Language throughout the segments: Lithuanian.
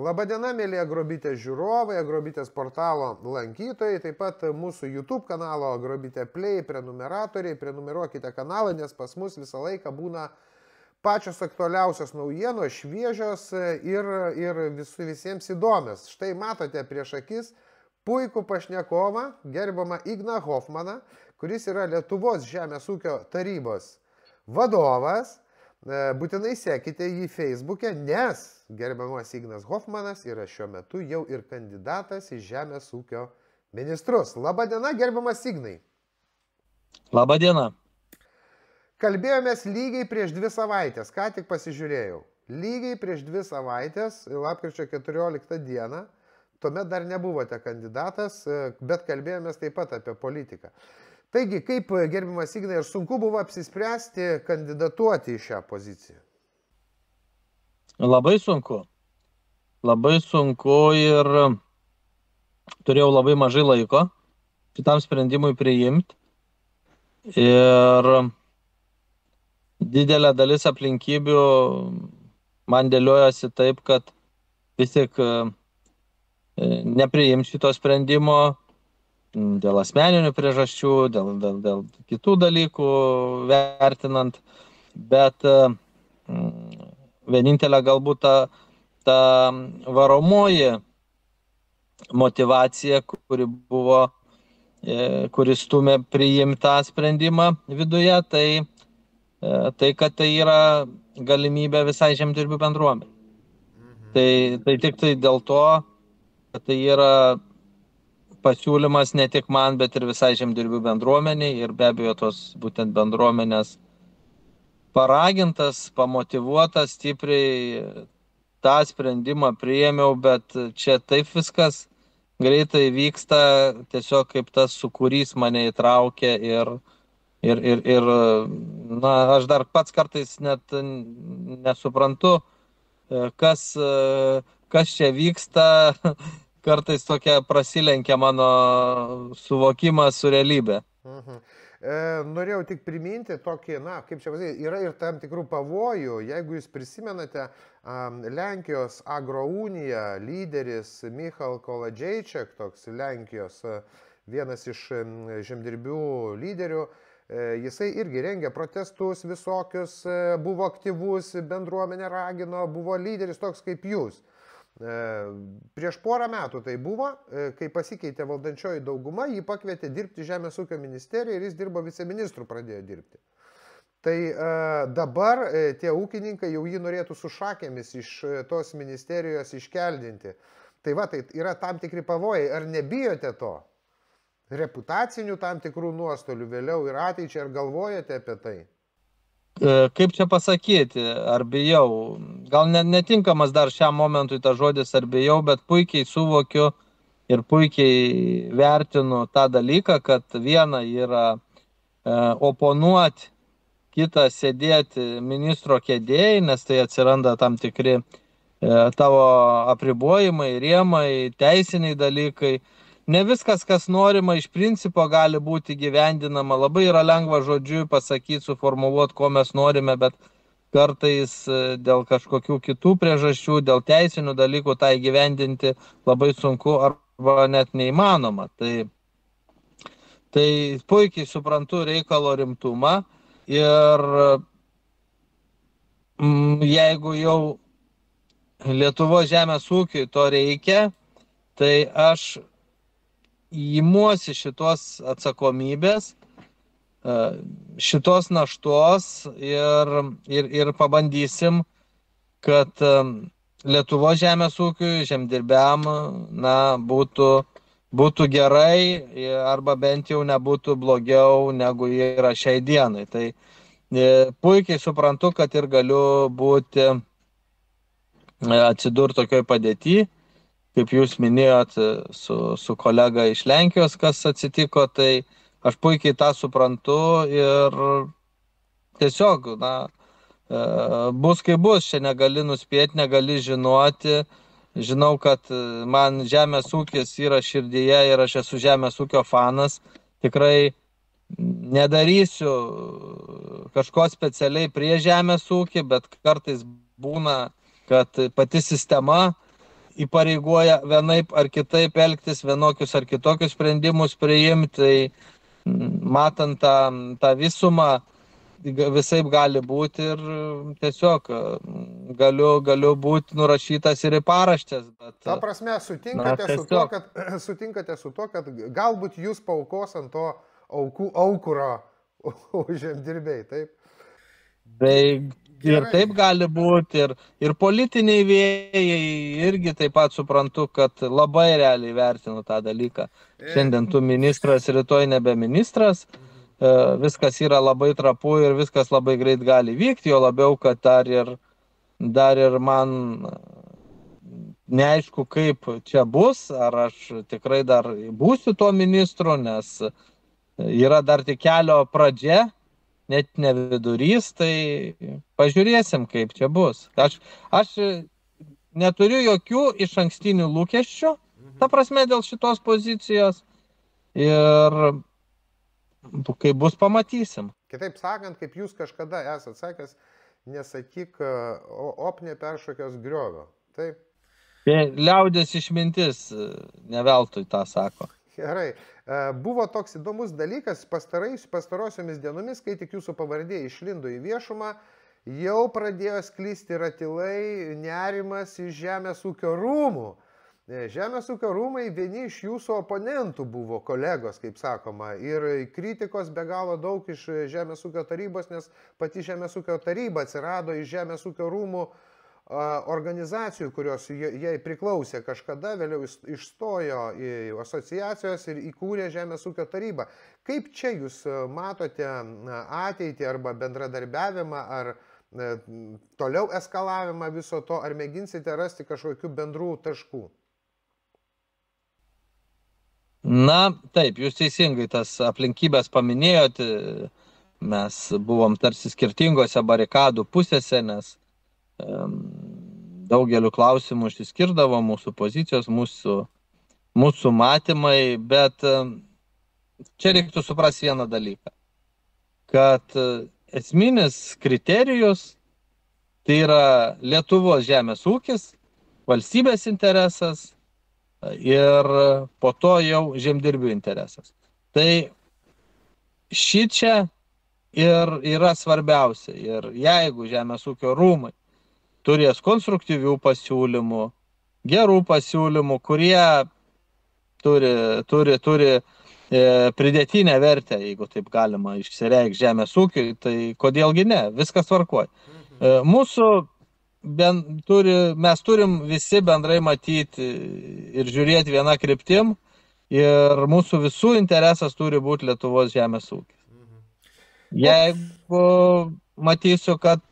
Labadiena, mėly Agrobitės žiūrovai, Agrobitės portalo lankytojai, taip pat mūsų YouTube kanalo Agrobitė Play prenumeratoriai. Prenumeruokite kanalą, nes pas mus visą laiką būna pačios aktualiausios naujienos, šviežios ir, ir vis, visiems įdomios. Štai matote prieš akis puikų pašnekovą, gerbamą Igną Hoffmaną, kuris yra Lietuvos žemės ūkio tarybos vadovas E, būtinai sekite jį Facebook'e, nes gerbiamas Ignas Hoffmanas yra šiuo metu jau ir kandidatas į Žemės ūkio ministrus. Labadiena, gerbiamas Ignai. Labadiena. Kalbėjomės lygiai prieš dvi savaitės, ką tik pasižiūrėjau. Lygiai prieš dvi savaitės, lapkričio 14 dieną, tuomet dar nebuvote kandidatas, bet kalbėjomės taip pat apie politiką. Taigi, kaip gerbimas Ignai, ar sunku buvo apsispręsti kandidatuoti į šią poziciją? Labai sunku. Labai sunku ir turėjau labai mažai laiko šitam sprendimui priimti. Ir didelė dalis aplinkybių man dėliojasi taip, kad vis tik e, nepriimsiu šito sprendimo, dėl asmeninių priežasčių, dėl, dėl, dėl kitų dalykų vertinant, bet mm, vienintelė galbūt ta, ta varomoji motivacija, kuri buvo, e, kuris stumė priimtą sprendimą viduje, tai, e, tai kad tai yra galimybė visai žemdirbių bendruomenė. Mhm. Tai, tai tik tai dėl to, kad tai yra pasiūlymas ne tik man, bet ir visai žemdirbių bendruomeniai ir be abejo tos būtent bendruomenės paragintas, pamotivuotas stipriai tą sprendimą priėmiau, bet čia taip viskas greitai vyksta, tiesiog kaip tas sukūrys mane įtraukė ir, ir, ir, ir na, aš dar pats kartais net nesuprantu, kas, kas čia vyksta kartais tokia prasilenkia mano suvokimas su realybė. Mhm. E, norėjau tik priminti tokį, na, kaip čia pasakyti, yra ir tam tikrų pavojų. Jeigu jūs prisimenate, Lenkijos agrounija lyderis Michal Koladžiaičiak, toks Lenkijos vienas iš žemdirbių lyderių, e, jisai irgi rengė protestus visokius, e, buvo aktyvus, bendruomenė ragino, buvo lyderis toks kaip jūs. E, prieš porą metų tai buvo, e, kai pasikeitė valdančioji dauguma, jį pakvietė dirbti Žemės ūkio ministeriją ir jis dirbo viceministrų pradėjo dirbti. Tai e, dabar tie ūkininkai jau jį norėtų su šakėmis iš tos ministerijos iškeldinti. Tai va, tai yra tam tikri pavojai. Ar nebijote to? Reputacinių tam tikrų nuostolių vėliau ir ateičiai, ar galvojate apie tai? E, kaip čia pasakyti, ar bijau. Gal net netinkamas dar šiam momentui ta žodis ar bijau, bet puikiai suvokiu ir puikiai vertinu tą dalyką, kad viena yra e, oponuoti, kita sėdėti ministro kėdėjai, nes tai atsiranda tam tikri e, tavo apribojimai, rėmai, teisiniai dalykai ne viskas, kas norima iš principo gali būti gyvendinama. Labai yra lengva žodžiu pasakyti, suformuoluoti, ko mes norime, bet kartais e, dėl kažkokių kitų priežasčių, dėl teisinių dalykų tą įgyvendinti labai sunku arba net neįmanoma. Tai, tai puikiai suprantu reikalo rimtumą ir mm, jeigu jau Lietuvo žemės ūkiui to reikia, tai aš įmuosi šitos atsakomybės, e, šitos naštos ir, ir, ir pabandysim, kad e, Lietuvo žemės ūkiui, žemdirbiam, na, būtų, būtų gerai arba bent jau nebūtų blogiau negu yra šiai dienai. Tai e, puikiai suprantu, kad ir galiu būti atsidurti tokioj padėtyje kaip jūs minėjot su, su kolega iš Lenkijos, kas atsitiko, tai aš puikiai tą suprantu ir tiesiog, na, e, bus kaip bus, čia negali nuspėti, negali žinoti. Žinau, kad man žemės ūkis yra širdyje ir aš esu žemės ūkio fanas. Tikrai nedarysiu kažko specialiai prie žemės ūkį, bet kartais būna, kad pati sistema įpareigoja vienaip ar kitaip elgtis, vienokius ar kitokius sprendimus priimti. Tai matant tą, tą visumą, visai gali būti ir tiesiog galiu, galiu būti nurašytas ir į paraštės. Bet, Ta prasme, sutinkate, na, su tuo, kad, sutinkate su to, kad galbūt jūs paukos ant to aukų, aukuro žemdirbėjai, taip? Tai ir taip gali būti, ir, ir politiniai vėjai irgi taip pat suprantu, kad labai realiai vertinu tą dalyką. Šiandien tu ministras, rytoj nebe ministras, e, viskas yra labai trapu ir viskas labai greit gali vykti, jo labiau, kad dar ir, dar ir man neaišku, kaip čia bus, ar aš tikrai dar būsiu tuo ministru, nes yra dar tik kelio pradžia net ne vidurys, tai pažiūrėsim, kaip čia bus. Aš, aš neturiu jokių iš ankstinių lūkesčių, ta prasme, dėl šitos pozicijos. Ir kaip bus, pamatysim. Kitaip sakant, kaip jūs kažkada esate sakęs, nesakyk, op neperšokios griovio. Taip. Liaudės išmintis neveltui tą sako. Gerai. E, buvo toks įdomus dalykas pastarosiomis dienomis, kai tik jūsų pavardė išlindo į viešumą, jau pradėjo sklysti ratilai nerimas iš Žemės ūkio rūmų. E, Žemės ūkio rūmai vieni iš jūsų oponentų buvo kolegos, kaip sakoma, ir kritikos be galo daug iš Žemės ūkio tarybos, nes pati Žemės ūkio taryba atsirado iš Žemės ūkio rūmų uh, organizacijų, kurios jai priklausė kažkada, vėliau išstojo į asociacijos ir įkūrė Žemės ūkio tarybą. Kaip čia jūs matote ateitį arba bendradarbiavimą, ar toliau eskalavimą viso to, ar mėginsite rasti kažkokių bendrų taškų? Na, taip, jūs teisingai tas aplinkybės paminėjote, mes buvom tarsi skirtingose barikadų pusėse, nes daugeliu klausimų išsiskirdavo mūsų pozicijos, mūsų, mūsų matymai, bet čia reiktų suprasti vieną dalyką, kad e, esminis kriterijus tai yra Lietuvos žemės ūkis, valstybės interesas ir po to jau žemdirbių interesas. Tai ši čia ir yra svarbiausia. Ir jeigu žemės ūkio rūmai turės konstruktyvių pasiūlymų, gerų pasiūlymų, kurie turi, turi, turi e, pridėtinę vertę, jeigu taip galima išsireikšti žemės ūkiui, tai kodėlgi ne, viskas tvarkuoja. E, mūsų ben, turi, mes turim visi bendrai matyti ir žiūrėti vieną kryptim ir mūsų visų interesas turi būti Lietuvos žemės ūkis. Jeigu matysiu, kad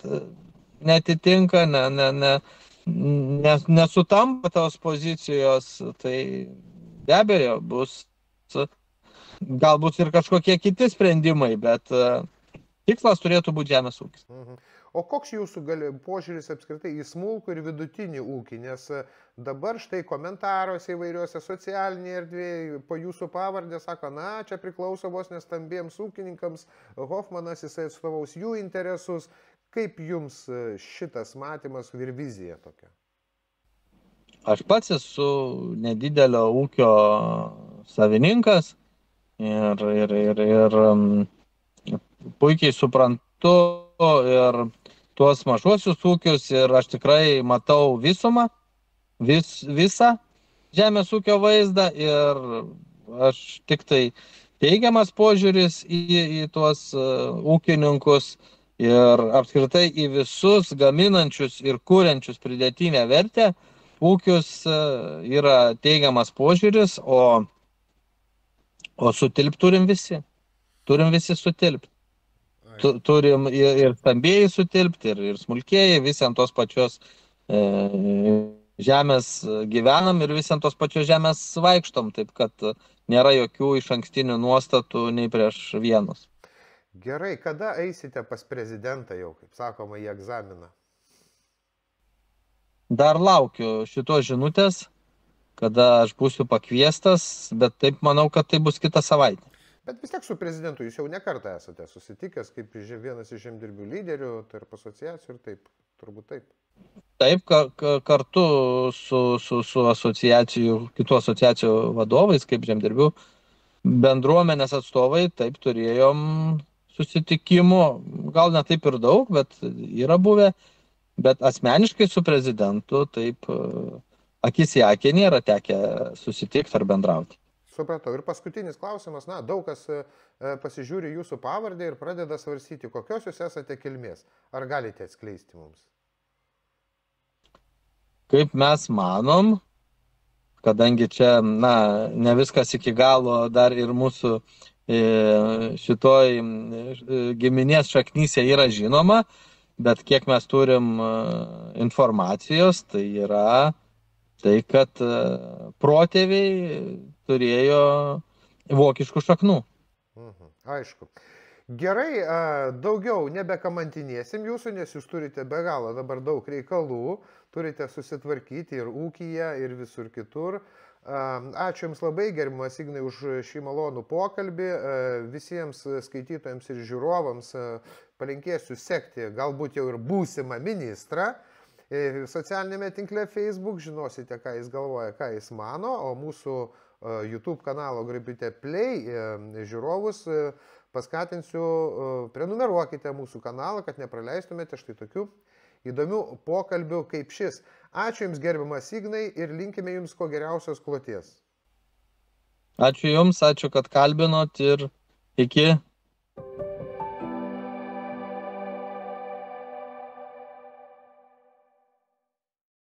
netitinka, ne, ne, ne, ne, nesutampa tos pozicijos, tai be abejo bus galbūt ir kažkokie kiti sprendimai, bet tikslas turėtų būti žemės ūkis. Mhm. O koks jūsų gali, požiūris apskritai į smulkų ir vidutinį ūkį? Nes dabar štai komentaruose įvairiuose socialinėje erdvėje po jūsų pavardę sako, na, čia priklauso vos nestambiems ūkininkams, Hoffmanas jisai atstovaus jų interesus. Kaip jums e, šitas matymas ir vizija tokia? Aš pats esu nedidelio ūkio savininkas ir, ir, ir, ir puikiai suprantu ir tuos mažuosius ūkius ir aš tikrai matau visumą, vis, visą žemės ūkio vaizdą ir aš tik tai teigiamas požiūris į, į tuos uh, ūkininkus uh, ir apskritai į visus gaminančius ir kūrenčius pridėtinę vertę ūkius e, yra teigiamas požiūris, o, o sutilpti turim visi. Turim visi sutilpti. Turim ir, ir stambėjai sutilpti, ir, ir smulkėjai, visi ant tos pačios e, žemės gyvenam ir visi ant tos pačios žemės vaikštom, taip kad nėra jokių iš ankstinių nuostatų nei prieš vienus. Gerai, kada eisite pas prezidentą jau, kaip sakoma, į egzaminą? Dar laukiu šitos žinutės, kada aš būsiu pakviestas, bet taip manau, kad tai bus kitą savaitę. Bet vis tiek su prezidentu jūs jau nekartą esate susitikęs kaip vienas iš žemdirbių lyderių tarp asociacijų ir taip. turbūt taip. Taip, ka, ka, kartu su, su, su asociacijų, kitų asociacijų vadovais, kaip žemdirbių bendruomenės atstovai, taip turėjom susitikimų, gal ne taip ir daug, bet yra buvę, bet asmeniškai su prezidentu taip akis į akį nėra tekę susitikti ar bendrauti. Supratau. Ir paskutinis klausimas, na, daug kas e, pasižiūri jūsų pavardę ir pradeda svarstyti, kokios jūs esate kilmės. Ar galite atskleisti mums? kaip mes manom, kadangi čia, na, ne viskas iki galo dar ir mūsų e, šitoj e, giminės šaknyse yra žinoma, bet kiek mes turim e, informacijos, tai yra tai, kad protėviai turėjo vokiškų šaknų. Mhm, aišku. Gerai, daugiau nebekamantinėsim jūsų, nes jūs turite be galo dabar daug reikalų turite susitvarkyti ir ūkyje, ir visur kitur. Ačiū Jums labai, gerbimas Ignai, už šį malonų pokalbį. Visiems skaitytojams ir žiūrovams palinkėsiu sekti galbūt jau ir būsimą ministrą. E, socialinėme tinkle Facebook žinosite, ką jis galvoja, ką jis mano, o mūsų YouTube kanalo Grabite Play e, žiūrovus e, paskatinsiu, prenumeruokite mūsų kanalą, kad nepraleistumėte štai tokių įdomių pokalbių kaip šis. Ačiū Jums gerbiamas Ignai ir linkime Jums ko geriausios kloties. Ačiū Jums, ačiū, kad kalbinot ir iki.